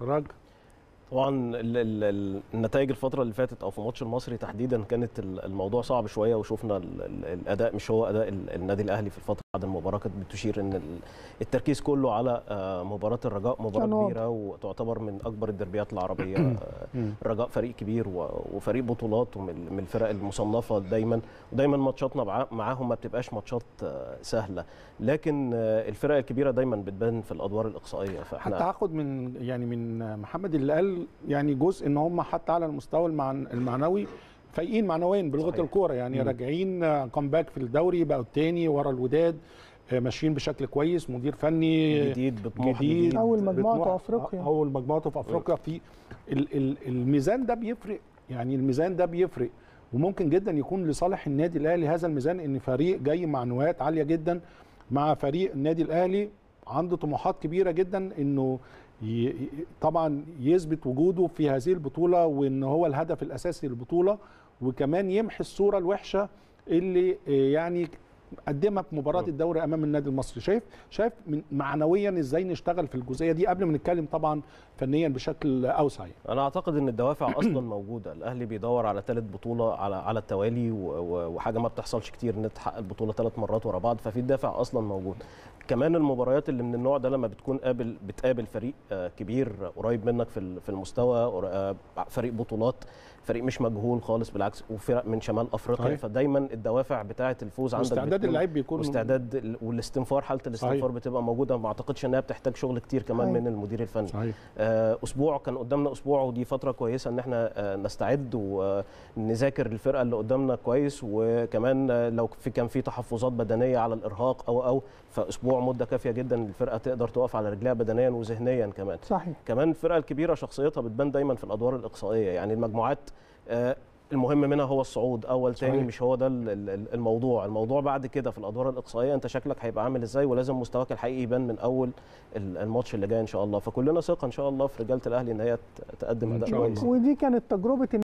рак. طبعا ال- ال- ال- النتائج الفترة اللي فاتت أو في ماتش المصري تحديدا كانت ال- الموضوع صعب شوية وشفنا ال- ال- الأداء مش هو أداء ال- النادي الأهلي في الفترة بعد المباراة كانت بتشير إن ال- التركيز كله على آه، مباراة الرجاء مباراة. كبيرة وتعتبر من أكبر الدربيات العربية. آه، الرجاء فريق كبير وفريق بطولات ومن من الفرق المصنفة دايما ودايما ماتشاتنا معا- معاهم ما بتبقاش ماتشات آه، سهلة. لكن آه، الفرق الكبيرة دايما بتبان في الأدوار الإقصائية فإحنا حتى هاخد من يعني من محمد اللي قال يعني جزء إن هم حتى على المستوى المعن- المعنوي فايقين معنويا بلغة صحيح. الكورة يعني مم. راجعين كومباك في الدوري بقوا الثاني ورا الوداد آه، ماشيين بشكل كويس مدير فني جديد بطموح جديد جديد أول مجموعة بطموح- في أفريقيا. أول مجموعته في أفريقيا في ال- ال- الميزان ده بيفرق يعني الميزان ده بيفرق وممكن جدا يكون لصالح النادي الأهلي هذا الميزان إن فريق جاي معنويات عالية جدا مع فريق النادي الأهلي عنده طموحات كبيرة جدا إنه طبعا يثبت وجوده في هذه البطولة وإن هو الهدف الأساسي للبطولة وكمان يمحي الصورة الوحشة اللي آه، يعني قدمها في مباراه. الدوري أمام النادي المصري شايف شايف من معنويا إزاي نشتغل في الجزئية دي قبل ما نتكلم طبعا فنيا بشكل أوسع يعني. أنا أعتقد إن الدوافع أصلا موجودة الأهلي بيدور على ثالث بطولة على على التوالي وحاجة ما بتحصلش كتير إن تحقق البطولة ثلاث مرات ورا بعض ففي الدافع أصلا موجود كمان المباريات اللي من النوع ده لما بتكون قابل بتقابل فريق آه، كبير قريب منك في ال- في المستوى آه، فريق بطولات فريق مش مجهول خالص بالعكس وفرق من شمال أفريقيا. فدايما الدوافع بتاعة الفوز عندك واستعداد بتكون- اللعيب بيكون واستعداد ال- والاستنفار حالة الاستنفار صحيح. بتبقى موجودة. ما أعتقدش إنها بتحتاج شغل كتير كمان صحيح. من المدير الفني. صحيح. آه، أسبوع كان قدامنا أسبوع ودي فترة كويسة إن إحنا آه، نستعد ونذاكر الفرقة اللي قدامنا كويس. وكمان آه، لو في كان في تحفظات بدنية على الإرهاق أو أو فأسبوع مدة كافية جدا الفرقة تقدر تقف على رجليها بدنيا وذهنيا كمان. صحيح. كمان الفرقة الكبيرة شخصيتها بتبان دايما في الأدوار الإقصائية. يعني المجموعات المهم منها هو الصعود. أول تاني صحيح. مش هو ده ال- ال- الموضوع. الموضوع بعد كده في الأدوار الإقصائية أنت شكلك هيبقى عامل إزاي؟ ولازم مستواك الحقيقي يبان من أول ال- الماتش اللي جاي إن شاء الله. فكلنا ثقة إن شاء الله في رجالة الأهلي إن هي تقدم أداء كويس. ودي كانت تجربة